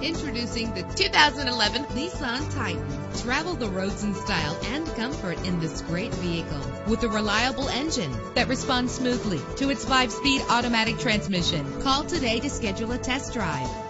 Introducing the 2011 Nissan Titan. Travel the roads in style and comfort in this great vehicle with a reliable engine that responds smoothly to its five-speed automatic transmission. Call today to schedule a test drive.